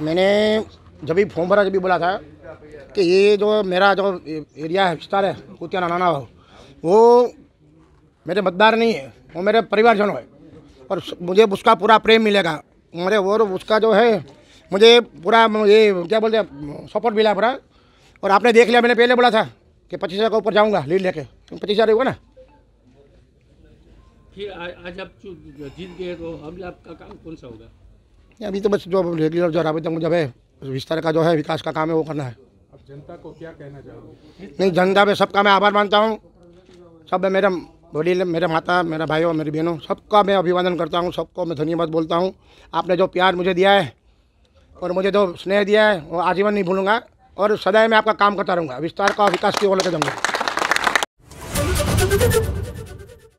मैंने जब भी फॉर्म भरा, जब भी बोला था कि ये जो मेरा जो एरिया है, विस्तार है, कुतिया नाना वो मेरे मतदार नहीं है, वो मेरे परिवारजनों है। और मुझे उसका पूरा प्रेम मिलेगा। मेरे और उसका जो है, मुझे पूरा, ये क्या बोलते हैं सपोर्ट मिला पूरा। और आपने देख लिया, मैंने पहले बोला था कि पच्चीस हज़ार के ऊपर जाऊँगा, लीड लेके। पच्चीस हज़ार होगा ना? फिर आज आप जीत गए तो अभी आपका काम कौन सा होगा? अभी तो बस जो रेगुलर जो अभी तक जब है विस्तार का जो है विकास का काम है वो करना है। अब जनता को क्या कहना चाहोगे? नहीं जनता में सबका मैं आभार मानता हूँ। सब है मेरे वडील मेरे माता मेरा भाइयों मेरी बहनों सबका मैं अभिवादन करता हूँ सबको मैं धन्यवाद बोलता हूँ। आपने जो प्यार मुझे दिया है और मुझे जो स्नेह दिया है वो आजीवन नहीं भूलूँगा और सदैव मैं आपका काम करता रहूँगा। विस्तार का विकास की ओर लेकर जाऊँगा।